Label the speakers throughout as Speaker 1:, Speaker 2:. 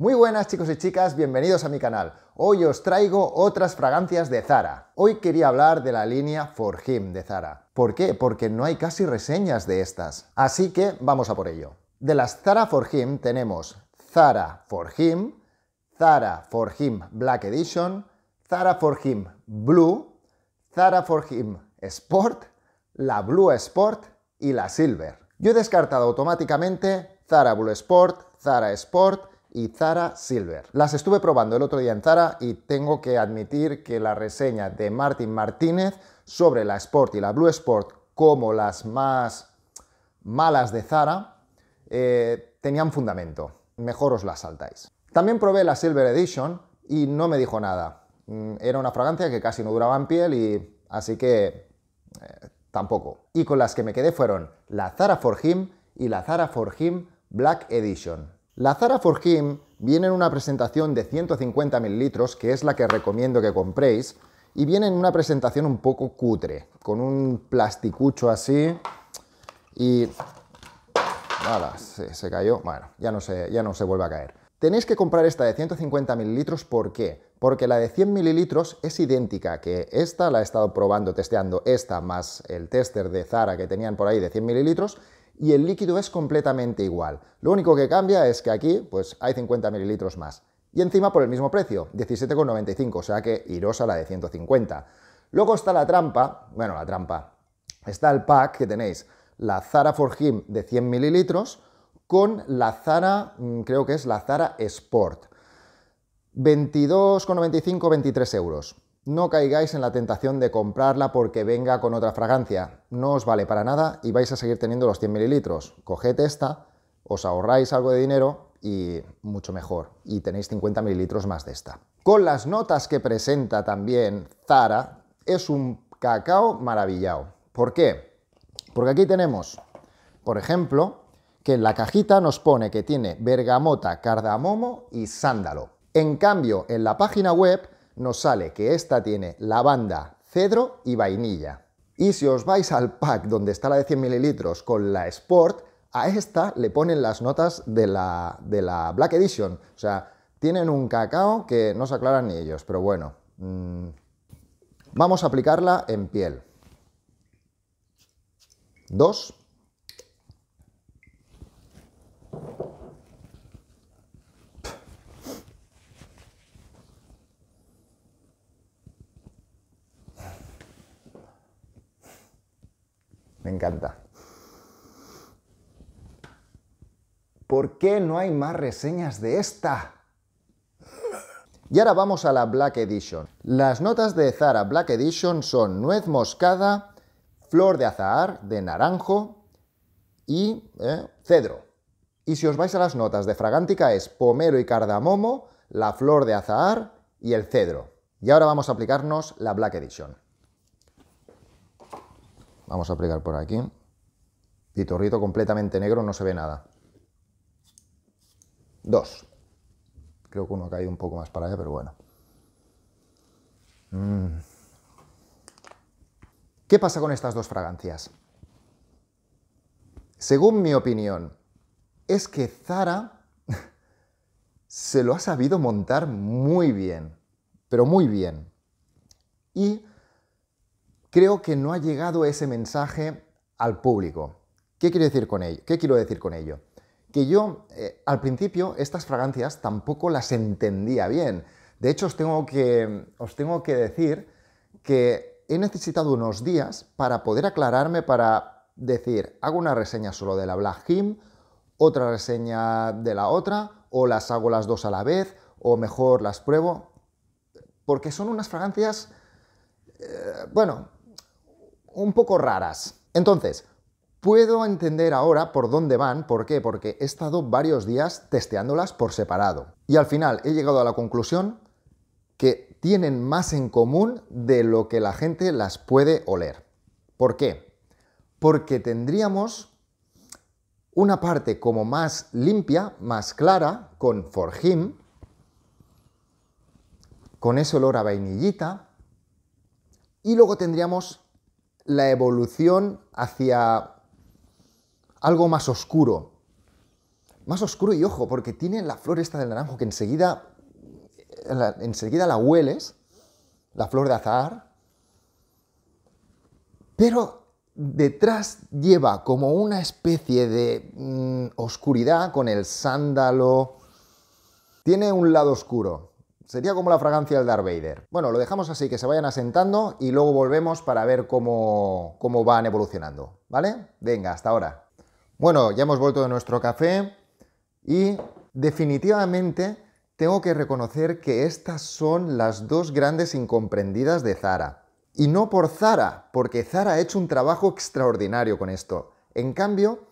Speaker 1: Muy buenas chicos y chicas, bienvenidos a mi canal. Hoy os traigo otras fragancias de Zara. Hoy quería hablar de la línea For Him de Zara. ¿Por qué? Porque no hay casi reseñas de estas. Así que vamos a por ello. De las Zara For Him tenemos Zara For Him, Zara For Him Black Edition, Zara For Him Blue, Zara For Him Sport, la Blue Sport y la Silver. Yo he descartado automáticamente Zara Blue Sport, Zara Sport y Zara Silver. Las estuve probando el otro día en Zara y tengo que admitir que la reseña de Martín Martínez sobre la Sport y la Blue Sport como las más malas de Zara eh, tenían fundamento. Mejor os las saltáis. También probé la Silver Edition y no me dijo nada. Mm, era una fragancia que casi no duraba en piel y así que eh, tampoco. Y con las que me quedé fueron la Zara For Him y la Zara For Him Black Edition. La Zara For Him viene en una presentación de 150 mililitros, que es la que recomiendo que compréis, y viene en una presentación un poco cutre, con un plasticucho así, y... Nada, se, se cayó, bueno, ya no, se, ya no se vuelve a caer. Tenéis que comprar esta de 150 mililitros, ¿por qué? Porque la de 100 mililitros es idéntica, que esta la he estado probando, testeando, esta más el tester de Zara que tenían por ahí de 100 mililitros, y el líquido es completamente igual. Lo único que cambia es que aquí pues hay 50 mililitros más. Y encima por el mismo precio, 17,95, o sea que irosa la de 150. Luego está la trampa, bueno, la trampa, está el pack que tenéis, la Zara For Him de 100 mililitros con la Zara, mm, creo que es la Zara Sport. 22,95, 23 euros no caigáis en la tentación de comprarla porque venga con otra fragancia. No os vale para nada y vais a seguir teniendo los 100 mililitros. Coged esta, os ahorráis algo de dinero y mucho mejor. Y tenéis 50 mililitros más de esta. Con las notas que presenta también Zara, es un cacao maravillado. ¿Por qué? Porque aquí tenemos, por ejemplo, que en la cajita nos pone que tiene bergamota, cardamomo y sándalo. En cambio, en la página web nos sale que esta tiene lavanda, cedro y vainilla. Y si os vais al pack donde está la de 100 mililitros con la Sport, a esta le ponen las notas de la, de la Black Edition. O sea, tienen un cacao que no se aclaran ni ellos, pero bueno. Mm, vamos a aplicarla en piel. Dos. Me encanta. ¿Por qué no hay más reseñas de esta? Y ahora vamos a la Black Edition. Las notas de Zara Black Edition son nuez moscada, flor de azahar, de naranjo y eh, cedro. Y si os vais a las notas de Fragántica es pomelo y cardamomo, la flor de azahar y el cedro. Y ahora vamos a aplicarnos la Black Edition. Vamos a aplicar por aquí. Pitorrito completamente negro, no se ve nada. Dos. Creo que uno ha caído un poco más para allá, pero bueno. Mm. ¿Qué pasa con estas dos fragancias? Según mi opinión, es que Zara se lo ha sabido montar muy bien, pero muy bien. Y creo que no ha llegado ese mensaje al público. ¿Qué quiero decir con ello? ¿Qué quiero decir con ello? Que yo eh, al principio estas fragancias tampoco las entendía bien. De hecho, os tengo, que, os tengo que decir que he necesitado unos días para poder aclararme, para decir, hago una reseña solo de la Black Him, otra reseña de la otra, o las hago las dos a la vez, o mejor las pruebo, porque son unas fragancias, eh, bueno, un poco raras. Entonces, puedo entender ahora por dónde van, ¿por qué? Porque he estado varios días testeándolas por separado. Y al final he llegado a la conclusión que tienen más en común de lo que la gente las puede oler. ¿Por qué? Porque tendríamos una parte como más limpia, más clara, con For Him, con ese olor a vainillita, y luego tendríamos la evolución hacia algo más oscuro. más oscuro y ojo, porque tiene la flor esta del naranjo que enseguida, la, enseguida la hueles, la flor de azahar, pero detrás lleva como una especie de mm, oscuridad con el sándalo. Tiene un lado oscuro. Sería como la fragancia del Darth Vader. Bueno, lo dejamos así, que se vayan asentando y luego volvemos para ver cómo, cómo van evolucionando. ¿Vale? Venga, hasta ahora. Bueno, ya hemos vuelto de nuestro café y definitivamente tengo que reconocer que estas son las dos grandes incomprendidas de Zara. Y no por Zara, porque Zara ha hecho un trabajo extraordinario con esto. En cambio,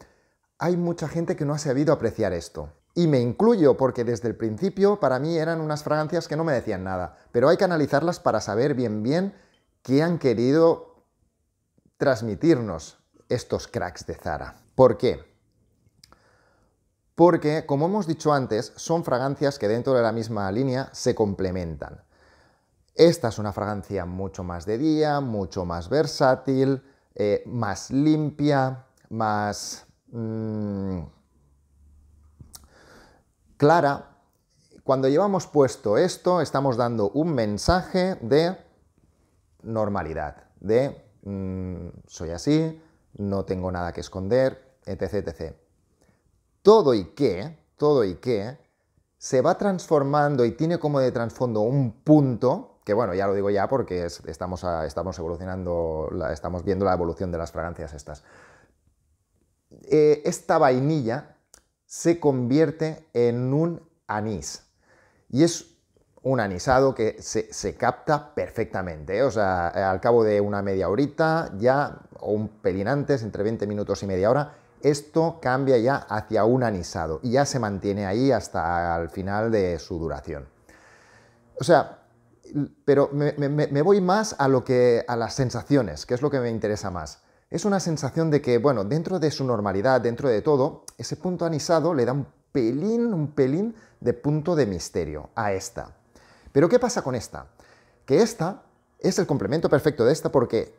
Speaker 1: hay mucha gente que no ha sabido apreciar esto. Y me incluyo porque desde el principio para mí eran unas fragancias que no me decían nada, pero hay que analizarlas para saber bien bien qué han querido transmitirnos estos cracks de Zara. ¿Por qué? Porque, como hemos dicho antes, son fragancias que dentro de la misma línea se complementan. Esta es una fragancia mucho más de día, mucho más versátil, eh, más limpia, más... Mm, clara. Cuando llevamos puesto esto, estamos dando un mensaje de normalidad, de mm, soy así, no tengo nada que esconder, etc, etc. Todo y que, todo y se va transformando y tiene como de trasfondo un punto, que bueno, ya lo digo ya porque estamos, estamos evolucionando, estamos viendo la evolución de las fragancias estas. Eh, esta vainilla se convierte en un anís. Y es un anisado que se, capta perfectamente. ¿eh? O sea, al cabo de una media horita, ya, o un pelín antes, entre 20 minutos y media hora, esto cambia ya hacia un anisado y ya se mantiene ahí hasta el final de su duración. O sea, pero me, me voy más a lo que a las sensaciones, que es lo que me interesa más es una sensación de que, bueno, dentro de su normalidad, dentro de todo, ese punto anisado le da un pelín, un pelín de punto de misterio a esta. Pero ¿qué pasa con esta? Que esta es el complemento perfecto de esta porque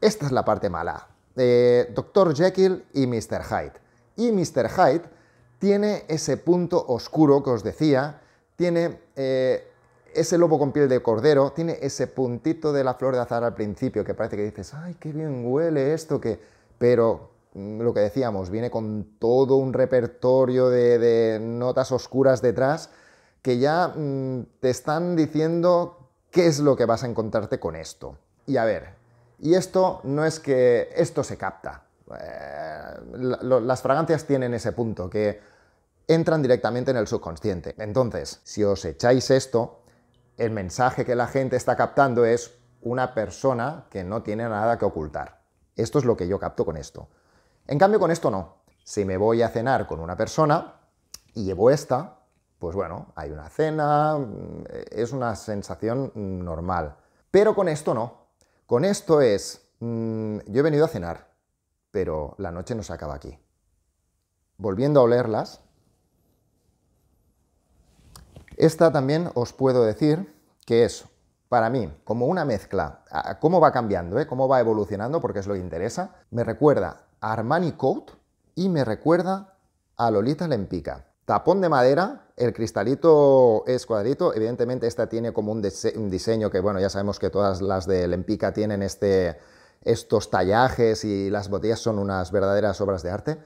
Speaker 1: esta es la parte mala. Eh, Dr. Jekyll y Mr. Hyde. Y Mr. Hyde tiene ese punto oscuro que os decía, tiene eh, ese lobo con piel de cordero tiene ese puntito de la flor de azar al principio que parece que dices, ay, qué bien huele esto, que... pero mm, lo que decíamos, viene con todo un repertorio de, notas oscuras detrás que ya mm, te están diciendo qué es lo que vas a encontrarte con esto. Y a ver, y esto no es que esto se capta. Eh, las fragancias tienen ese punto, que entran directamente en el subconsciente. Entonces, si os echáis esto, el mensaje que la gente está captando es una persona que no tiene nada que ocultar. Esto es lo que yo capto con esto. En cambio, con esto no. Si me voy a cenar con una persona y llevo esta, pues bueno, hay una cena, mm, es una sensación normal. Pero con esto no. Con esto es, mm, yo he venido a cenar, pero la noche no se acaba aquí. Volviendo a olerlas, esta también os puedo decir que es, para mí, como una mezcla, cómo va cambiando, ¿eh? cómo va evolucionando, porque es lo que interesa, me recuerda a Armani Coat y me recuerda a Lolita Lempica. Tapón de madera, el cristalito es cuadrito, evidentemente esta tiene como un, diseño que, bueno, ya sabemos que todas las de Lempica tienen este, estos tallajes y las botellas son unas verdaderas obras de arte,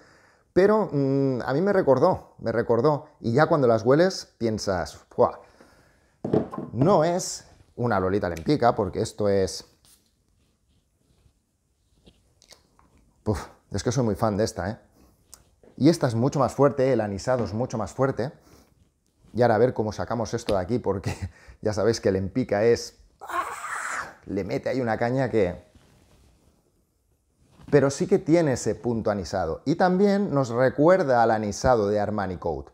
Speaker 1: pero mm, a mí me recordó, me recordó. Y ya cuando las hueles piensas, no es una Lolita Lempica, porque esto es... es que soy muy fan de esta, ¿eh? Y esta es mucho más fuerte, el anisado es mucho más fuerte. Y ahora a ver cómo sacamos esto de aquí, porque ya sabéis que el Empica es... ¡ah! Le mete ahí una caña que pero sí que tiene ese punto anisado. Y también nos recuerda al anisado de Armani Code.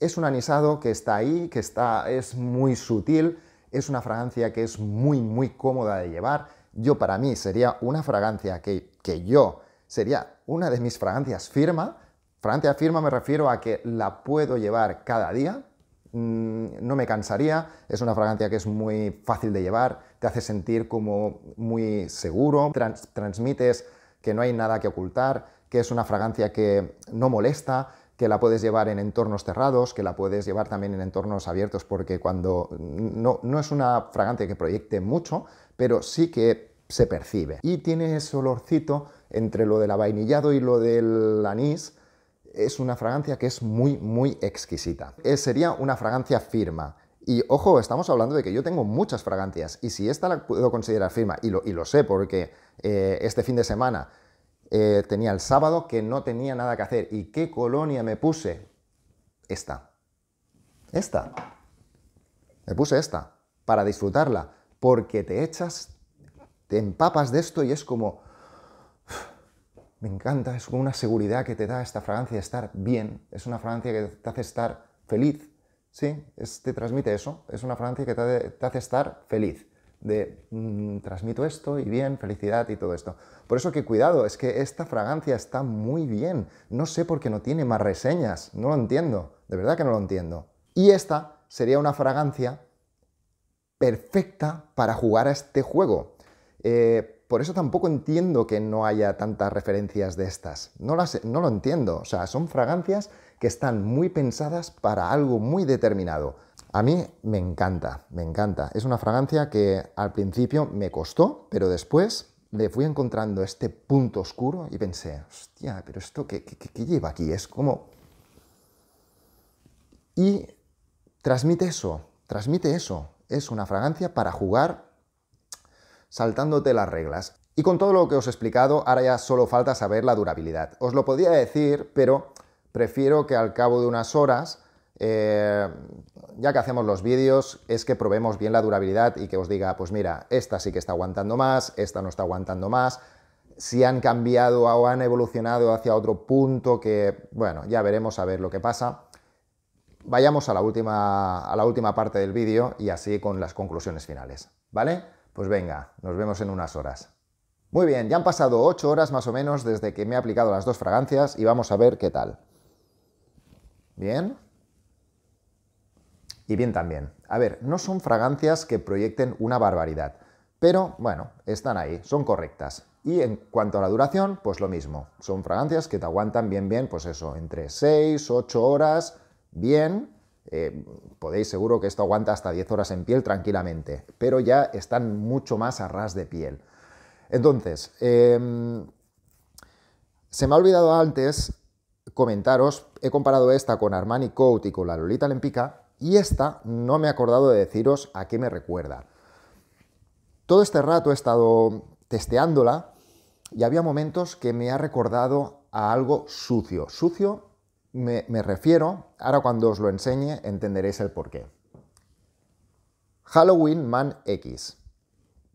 Speaker 1: Es un anisado que está ahí, que está, es muy sutil, es una fragancia que es muy, muy cómoda de llevar. Yo para mí sería una fragancia que, que yo, sería una de mis fragancias firma. Fragancia firma me refiero a que la puedo llevar cada día, mm, no me cansaría, es una fragancia que es muy fácil de llevar, te hace sentir como muy seguro, transmites que no hay nada que ocultar, que es una fragancia que no molesta, que la puedes llevar en entornos cerrados, que la puedes llevar también en entornos abiertos, porque cuando no, no es una fragancia que proyecte mucho, pero sí que se percibe. Y tiene ese olorcito entre lo del vainillado y lo del anís, es una fragancia que es muy, muy exquisita. Eh, sería una fragancia firma. Y ojo, estamos hablando de que yo tengo muchas fragancias y si esta la puedo considerar firma, y lo, y lo sé porque eh, este fin de semana eh, tenía el sábado que no tenía nada que hacer. ¿Y qué colonia me puse? Esta. Esta. Me puse esta para disfrutarla, porque te echas, te empapas de esto y es como me encanta, es como una seguridad que te da esta fragancia de estar bien, es una fragancia que te hace estar feliz, ¿sí? te transmite eso, es una fragancia que te, hace estar feliz, de mm, transmito esto y bien, felicidad y todo esto. Por eso que cuidado, es que esta fragancia está muy bien, no sé por qué no tiene más reseñas, no lo entiendo, de verdad que no lo entiendo. Y esta sería una fragancia perfecta para jugar a este juego. Eh, por eso tampoco entiendo que no haya tantas referencias de estas. No, las, no lo entiendo. O sea, son fragancias que están muy pensadas para algo muy determinado. A mí me encanta, me encanta. Es una fragancia que al principio me costó, pero después le fui encontrando este punto oscuro y pensé, hostia, pero esto qué, qué lleva aquí? Es como... Y transmite eso, transmite eso. Es una fragancia para jugar saltándote las reglas. Y con todo lo que os he explicado, ahora ya solo falta saber la durabilidad. Os lo podría decir, pero prefiero que al cabo de unas horas, eh, ya que hacemos los vídeos, es que probemos bien la durabilidad y que os diga, pues mira, esta sí que está aguantando más, esta no está aguantando más, si han cambiado o han evolucionado hacia otro punto que, bueno, ya veremos a ver lo que pasa. Vayamos a la última, a la última parte del vídeo y así con las conclusiones finales, ¿vale? Pues venga, nos vemos en unas horas. Muy bien, ya han pasado 8 horas más o menos desde que me he aplicado las dos fragancias y vamos a ver qué tal. Bien. Y bien también. A ver, no son fragancias que proyecten una barbaridad, pero bueno, están ahí, son correctas. Y en cuanto a la duración, pues lo mismo. Son fragancias que te aguantan bien, bien, pues eso, entre 6, 8 horas, bien, eh, podéis seguro que esto aguanta hasta 10 horas en piel tranquilamente, pero ya están mucho más a ras de piel. Entonces, em, se me ha olvidado antes comentaros, he comparado esta con Armani Coat y con la Lolita Lempica, y esta no me he acordado de deciros a qué me recuerda. Todo este rato he estado testeándola y había momentos que me ha recordado a algo sucio. Sucio me, refiero, ahora cuando os lo enseñe entenderéis el porqué. Halloween Man X.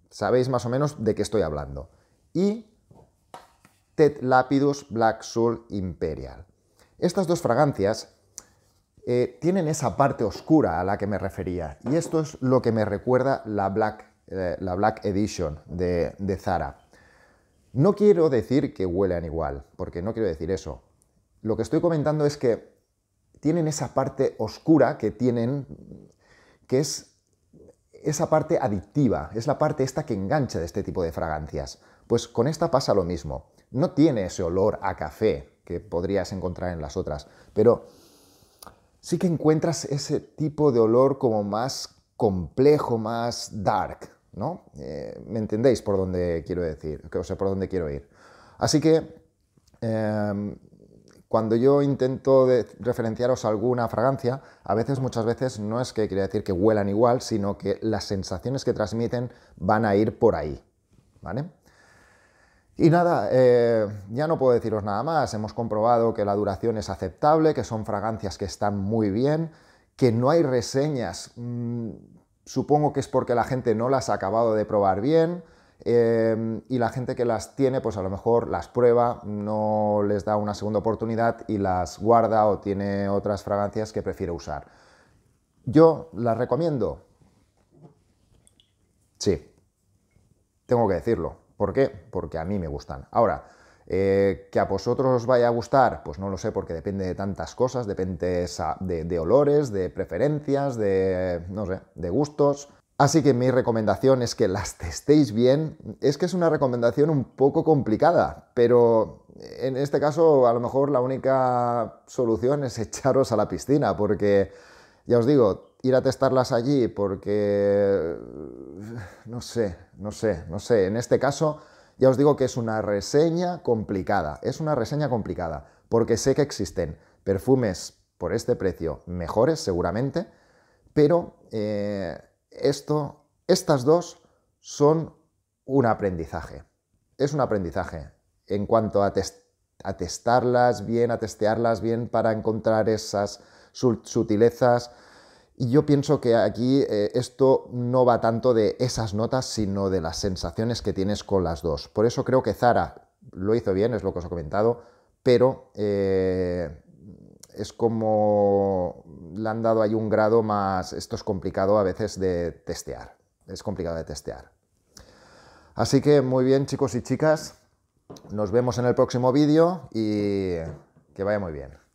Speaker 1: Sabéis más o menos de qué estoy hablando. Y Ted Lapidus Black Soul Imperial. Estas dos fragancias eh, tienen esa parte oscura a la que me refería. Y esto es lo que me recuerda la Black, eh, Edition de, de Zara. No quiero decir que huelan igual, porque no quiero decir eso. Lo que estoy comentando es que tienen esa parte oscura que tienen, que es esa parte adictiva, es la parte esta que engancha de este tipo de fragancias. Pues con esta pasa lo mismo. No tiene ese olor a café que podrías encontrar en las otras, pero sí que encuentras ese tipo de olor como más complejo, más dark, ¿no? Eh, ¿Me entendéis por dónde quiero decir? O sea, por dónde quiero ir. Así que em, cuando yo intento referenciaros alguna fragancia, a veces, muchas veces, no es que quiera decir que huelan igual, sino que las sensaciones que transmiten van a ir por ahí. ¿Vale? Y nada, eh, ya no puedo deciros nada más. Hemos comprobado que la duración es aceptable, que son fragancias que están muy bien, que no hay reseñas. Mm, supongo que es porque la gente no las ha acabado de probar bien. Em, y la gente que las tiene, pues a lo mejor las prueba, no les da una segunda oportunidad y las guarda o tiene otras fragancias que prefiere usar. Yo las recomiendo. Sí, tengo que decirlo. ¿Por qué? Porque a mí me gustan. Ahora, eh, que a vosotros os vaya a gustar, pues no lo sé, porque depende de tantas cosas, depende de, de olores, de preferencias, de, no sé, de gustos. Así que mi recomendación es que las testéis bien. Es que es una recomendación un poco complicada, pero en este caso a lo mejor la única solución es echaros a la piscina, porque ya os digo, ir a testarlas allí porque no sé, no sé, no sé. En este caso ya os digo que es una reseña complicada, es una reseña complicada, porque sé que existen perfumes por este precio mejores seguramente, pero eh, esto, estas dos son un aprendizaje. Es un aprendizaje en cuanto a, testarlas bien, a testearlas bien para encontrar esas sutilezas. Y yo pienso que aquí eh, esto no va tanto de esas notas, sino de las sensaciones que tienes con las dos. Por eso creo que Zara lo hizo bien, es lo que os he comentado, pero eh, es como le han dado ahí un grado más, esto es complicado a veces de testear, es complicado de testear. Así que muy bien chicos y chicas, nos vemos en el próximo vídeo y que vaya muy bien.